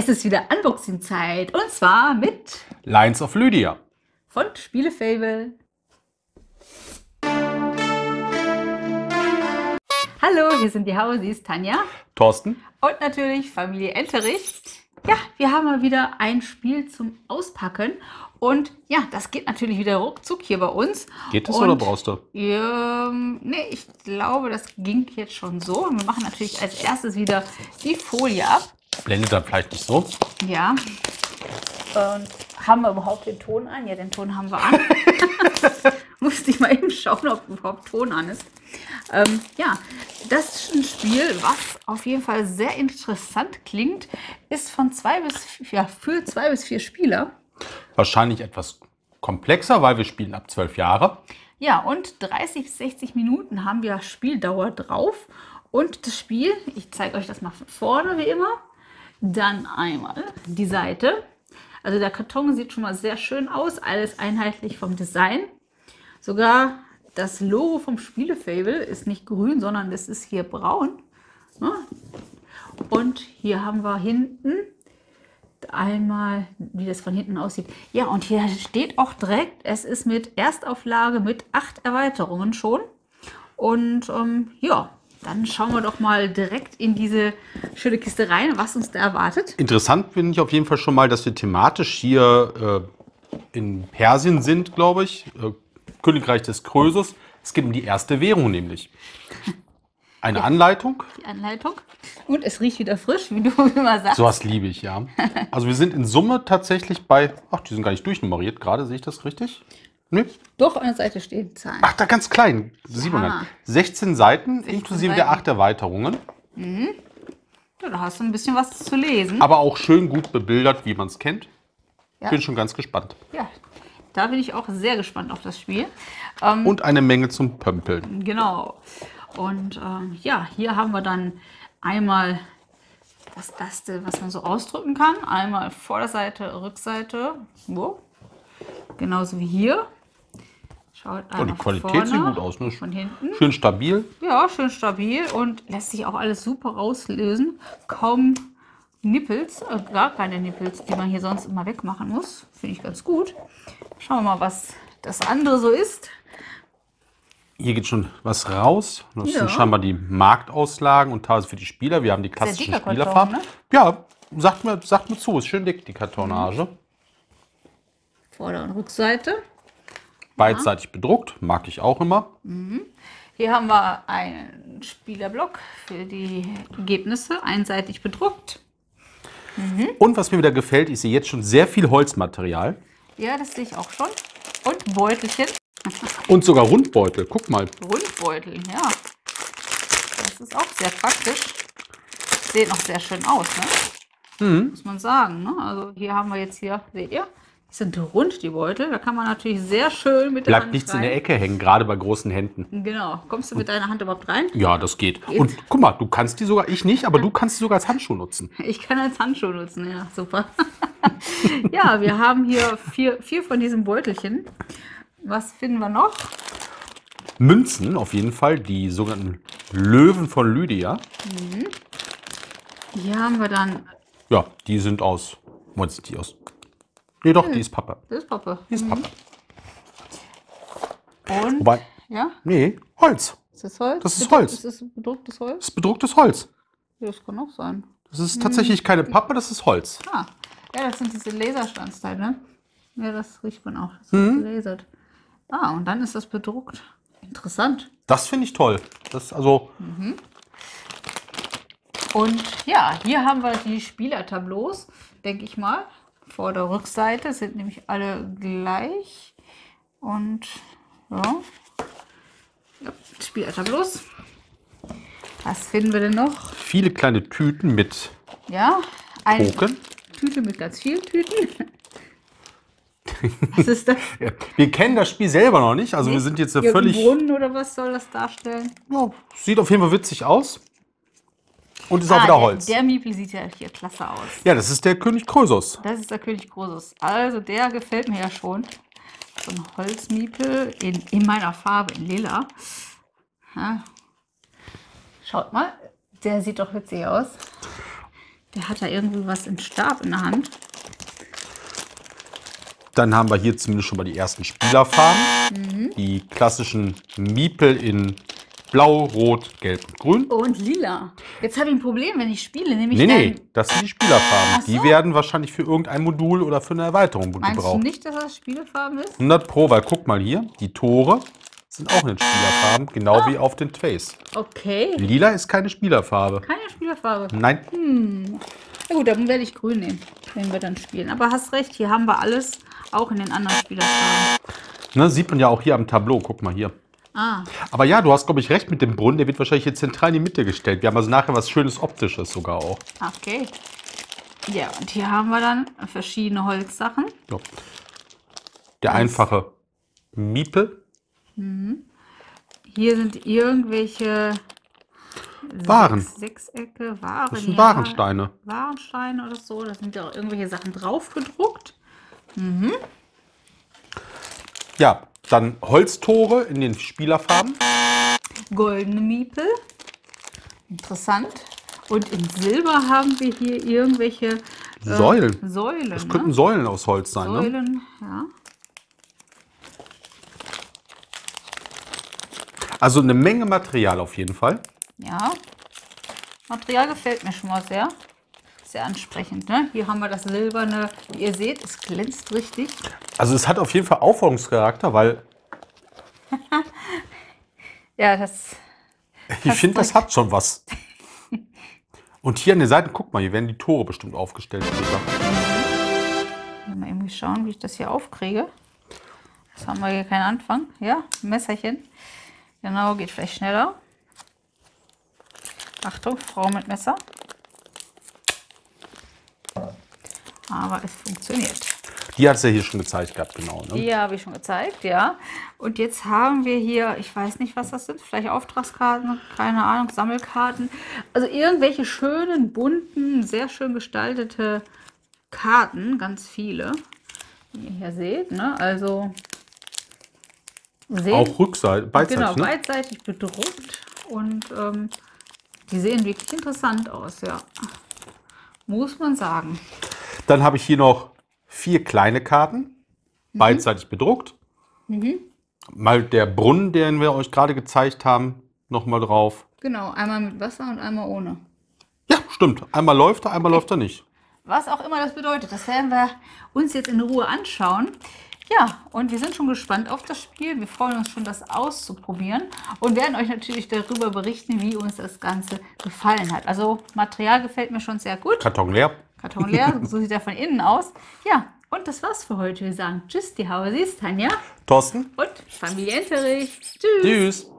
Es ist wieder Unboxing-Zeit und zwar mit Lines of Lydia. von Spielefable. Hallo, hier sind die Hausis Tanja Thorsten, und natürlich Familie Enterich. Ja, wir haben mal wieder ein Spiel zum Auspacken und ja, das geht natürlich wieder ruckzuck hier bei uns. geht das Und- oder brauchst du? Ähm, nee, ich glaube, das ging jetzt schon so. Und wir machen natürlich als erstes wieder die Folie ab. Blendet dann vielleicht nicht so. Ja. Und haben wir überhaupt den Ton an? Ja, den Ton haben wir an. Musste ich mal eben schauen, ob überhaupt Ton an ist. Ähm, ja, das ist ein Spiel, was auf jeden Fall sehr interessant klingt, ist von zwei bis ja, für zwei bis vier Spieler. Wahrscheinlich etwas komplexer, weil wir spielen ab 12 Jahre. Ja, und 30 bis 60 Minuten haben wir Spieldauer drauf. Und das Spiel, ich zeige euch das mal von vorne wie immer. Dann einmal die Seite. Also der Karton sieht schon mal sehr schön aus, alles einheitlich vom Design. Sogar das Logo vom Spielefable ist nicht grün, sondern es ist hier braun. Ne? Und hier haben wir hinten einmal, wie das von hinten aussieht. Ja, und hier steht auch direkt, es ist mit Erstauflage mit acht Erweiterungen schon. Und ähm, ja, dann schauen wir doch mal direkt in diese schöne Kiste rein, was uns da erwartet. Interessant finde ich auf jeden Fall schon mal, dass wir thematisch hier äh, in Persien sind, glaube ich. Äh, Königreich des Krösus. Es geht um die erste Währung nämlich. Eine Anleitung. Die Anleitung. Und es riecht wieder frisch, wie du immer sagst. Sowas liebe ich, ja. Also wir sind in Summe tatsächlich bei, ach, die sind gar nicht durchnummeriert gerade, sehe ich das richtig? Nee. Doch, an der Seite stehen Zahlen. Ach, da ganz klein, sieht man Ah. dann. 16 Seiten, inklusive der Seiten. acht Erweiterungen. Ja, da hast du ein bisschen was zu lesen. Aber auch schön gut bebildert, wie man es kennt. Ja. Bin schon ganz gespannt. Ja, da bin ich auch sehr gespannt auf das Spiel. Ähm, Und eine Menge zum Pömpeln. Genau. Und ähm, ja, hier haben wir dann einmal das erste, was man so ausdrücken kann. Einmal Vorderseite, Rückseite. Wo? Genauso wie hier. Schaut Oh, die Qualität vorne, sieht gut aus. Ne? Von hinten. Schön stabil. Ja, schön stabil und lässt sich auch alles super rauslösen. Kaum Nippels, äh, gar keine Nippels, die man hier sonst immer wegmachen muss. Finde ich ganz gut. Schauen wir mal, was das andere so ist. Hier geht schon was raus. Das Ja. sind scheinbar die Marktauslagen und teilweise für die Spieler. Wir haben die klassischen Karton, Spielerfarben. ne? Ja, sagt mir, sagt mir zu. Ist schön dick, die Kartonage. Vorder- und Rückseite. Beidseitig bedruckt. Mag ich auch immer. Hier haben wir einen Spielerblock für die Ergebnisse, einseitig bedruckt. Und was mir wieder gefällt, ich sehe jetzt schon sehr viel Holzmaterial. Ja, das sehe ich auch schon. Und Beutelchen. Und sogar Rundbeutel. Guck mal. Rundbeutel, ja. Das ist auch sehr praktisch. Sieht noch sehr schön aus, ne? Muss man sagen. Ne? Also hier haben wir jetzt hier, seht ihr? Sind rund, die Beutel. Da kann man natürlich sehr schön mit der Bleibt Hand nichts rein. in der Ecke hängen, gerade bei großen Händen. Genau. Kommst du mit deiner Hand überhaupt rein? Ja, das geht. Und guck mal, du kannst die sogar, ich nicht, aber du kannst die sogar als Handschuh nutzen. Ich kann als Handschuh nutzen, ja, super. ja, wir haben hier vier, vier von diesen Beutelchen. Was finden wir noch? Münzen, auf jeden Fall, die sogenannten Löwen von Lydia. Hier haben wir dann, Ja, die sind aus. Wo sind die aus? Nee, doch, die ist Pappe. das ist Pappe. Die ist Pappe. Und, Wobei, ja, nee, Holz. ist das Holz? Das ist Holz. Ist das bedrucktes Holz? Das ist bedrucktes Holz. Ja, das kann auch sein. Das ist tatsächlich keine Pappe, das ist Holz. Ah, ja, das sind diese Laserstandsteile, ne? Ja, das riecht man auch. Das Mhm. ist gelasert. Ah, und dann ist das bedruckt. Interessant. Das finde ich toll. Das also, Und ja, hier haben wir die Spielertableaus, denke ich mal. Vor der Rückseite sind nämlich alle gleich. Und ja, ja Spielertableaus. Was finden wir denn noch? viele kleine Tüten mit Ja, eine Token. Tüte mit ganz vielen Tüten. Was ist das? Wir kennen das Spiel selber noch nicht. Also wir sind jetzt ja völlig. Brunnen oder was soll das darstellen? Ja, sieht auf jeden Fall witzig aus. Und ist auch Ah, wieder der, Holz. der Miepel sieht ja hier klasse aus. ja, das ist der König Krösus. Das ist der König Krosus. Also der gefällt mir ja schon. So ein Holzmiepel in, in meiner Farbe, in lila. Ja. Schaut mal, der sieht doch witzig aus. Der hat da irgendwie was in Stab in der Hand. Dann haben wir hier zumindest schon mal die ersten Spielerfarben. Die klassischen Miepel in Blau, Rot, Gelb und Grün. Und lila. Jetzt habe ich ein Problem, wenn ich spiele. Nämlich Nee, nee, das sind die Spielerfarben. So. Die werden wahrscheinlich für irgendein Modul oder für eine Erweiterung Meinst du gebraucht. nicht, dass das Spielefarben ist? 100 Pro, weil guck mal hier, die Tore sind auch in den Spielerfarben, genau wie auf den Trays. Okay. Lila ist keine Spielerfarbe. Keine Spielerfarbe. Nein, Na gut, dann werde ich grün nehmen, wenn wir dann spielen. Aber hast recht, hier haben wir alles, auch in den anderen Spielerfarben. ne, sieht man ja auch hier am Tableau. Guck mal hier. Ah, Aber ja, du hast, glaube ich, recht mit dem Brunnen. Der wird wahrscheinlich hier zentral in die Mitte gestellt. Wir haben also nachher was Schönes Optisches sogar auch. okay. Ja, und hier haben wir dann verschiedene Holzsachen. Ja. Der einfache Miepel. Hier sind irgendwelche Waren. Sechs, Sechsecke, Waren. Das sind ja. Warensteine. Warensteine oder so. Da sind ja auch irgendwelche Sachen drauf gedruckt. Ja, dann Holztore in den Spielerfarben. Goldene Miepel. Interessant. Und in Silber haben wir hier irgendwelche äh, Säulen. Säulen. Das ne? könnten Säulen aus Holz sein, ne? Säulen, ja. Also eine Menge Material auf jeden Fall. Ja. Material gefällt mir schon mal sehr. Sehr ansprechend. Ne? Hier haben wir das silberne. Wie ihr seht, es glänzt richtig. Also es hat auf jeden Fall Aufforderungscharakter, weil Ja, das. ich finde, das hat schon was. Und hier an den Seiten, guck mal, hier werden die Tore bestimmt aufgestellt. später. Mal irgendwie schauen, wie ich das hier aufkriege. Das haben wir hier keinen Anfang. Ja, Messerchen. Genau, geht vielleicht schneller. Achtung, Frau mit Messer. Aber es funktioniert. Die hat es ja hier schon gezeigt gehabt, genau. Ne? Die habe ich schon gezeigt, ja. Und jetzt haben wir hier, ich weiß nicht, was das sind, vielleicht Auftragskarten, keine Ahnung, Sammelkarten. Also irgendwelche schönen, bunten, sehr schön gestaltete Karten, ganz viele. Wie ihr hier seht, ne? Also sehen, Auch Rückseite, beidseitig, genau, ne? beidseitig bedruckt und ähm, die sehen wirklich interessant aus, ja. Muss man sagen. Dann habe ich hier noch vier kleine Karten, Mhm. beidseitig bedruckt. Mal der Brunnen, den wir euch gerade gezeigt haben, nochmal drauf. Genau, einmal mit Wasser und einmal ohne. Ja, stimmt. Einmal läuft er, einmal läuft er nicht. Was auch immer das bedeutet, das werden wir uns jetzt in Ruhe anschauen. Ja, und wir sind schon gespannt auf das Spiel. Wir freuen uns schon, das auszuprobieren und werden euch natürlich darüber berichten, wie uns das Ganze gefallen hat. Also Material gefällt mir schon sehr gut. Karton leer. Karton leer, so sieht er von innen aus. Ja, und das war's für heute. Wir sagen Tschüss, die Hausis, Tanja Thorsten? und Familienterricht. Tschüss. Tschüss.